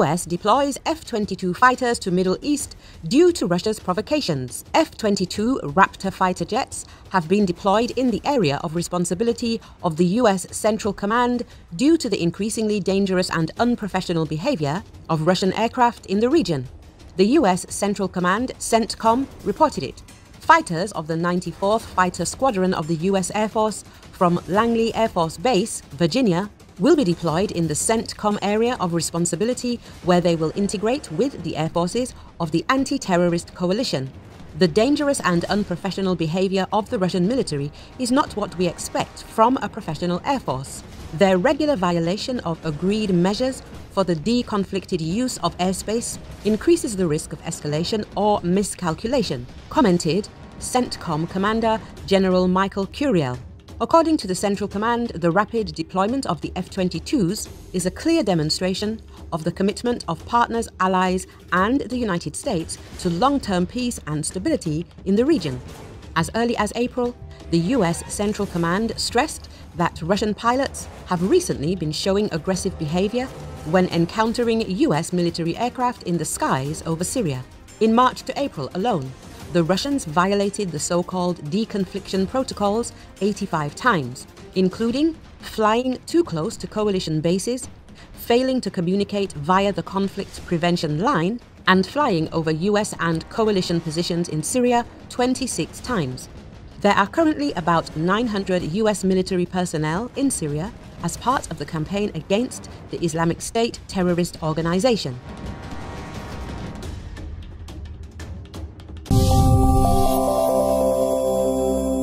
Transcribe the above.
US deploys F-22 fighters to Middle East due to Russia's provocations. F-22 Raptor fighter jets have been deployed in the area of responsibility of the US Central Command due to the increasingly dangerous and unprofessional behavior of Russian aircraft in the region. The US Central Command, CENTCOM, reported it. Fighters of the 94th Fighter Squadron of the US Air Force from Langley Air Force Base, Virginia, will be deployed in the CENTCOM area of responsibility where they will integrate with the air forces of the anti-terrorist coalition. The dangerous and unprofessional behavior of the Russian military is not what we expect from a professional air force. Their regular violation of agreed measures for the deconflicted use of airspace increases the risk of escalation or miscalculation, commented CENTCOM Commander General Michael Kurilla. According to the Central Command, the rapid deployment of the F-22s is a clear demonstration of the commitment of partners, allies and the United States to long-term peace and stability in the region. As early as April, the US Central Command stressed that Russian pilots have recently been showing aggressive behavior when encountering US military aircraft in the skies over Syria. In March to April alone, the Russians violated the so-called deconfliction protocols 85 times, including flying too close to coalition bases, failing to communicate via the conflict prevention line, and flying over US and coalition positions in Syria 26 times. There are currently about 900 US military personnel in Syria as part of the campaign against the Islamic State terrorist organization.